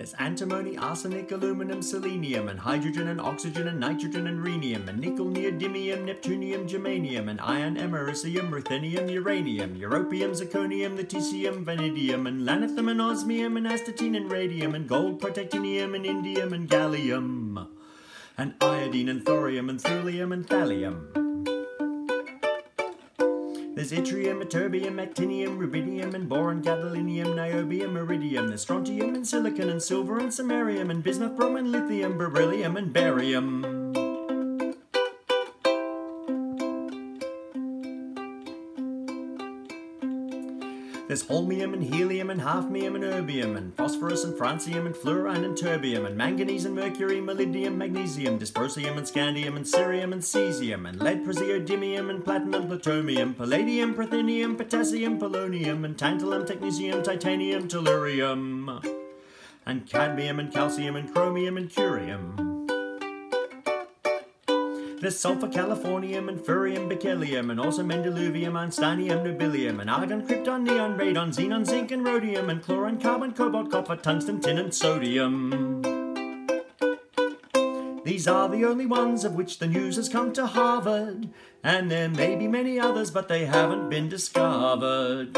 There's antimony, arsenic, aluminum, selenium, and hydrogen and oxygen and nitrogen and rhenium, and nickel, neodymium, neptunium, germanium, and iron, americium, ruthenium, uranium, europium, zirconium, lutetium, vanadium, and lanthanum, and osmium, and astatine, and radium, and gold, protactinium, and indium, and gallium, and iodine, and thorium, and thulium, and thallium. There's yttrium, ytterbium, actinium, rubidium, and boron, gadolinium, niobium, iridium. There's strontium, and silicon, and silver, and samarium, and bismuth, bromine, lithium, beryllium, and barium. There's holmium and helium and hafnium and erbium and phosphorus and francium and fluorine and terbium and manganese and mercury, molybdenum, magnesium, dysprosium and scandium and cerium and cesium and lead, praseodymium and platinum, plutonium, palladium, ruthenium, potassium, polonium and tantalum, technetium, titanium, tellurium and cadmium and calcium and chromium and curium. There's sulfur, californium, and fermium, berkelium, and also mendelevium, einsteinium, nobelium, and argon, krypton, neon, radon, xenon, zinc, and rhodium, and chlorine, carbon, cobalt, copper, tungsten, tin, and sodium. These are the only ones of which the news has come to Harvard, and there may be many others, but they haven't been discovered.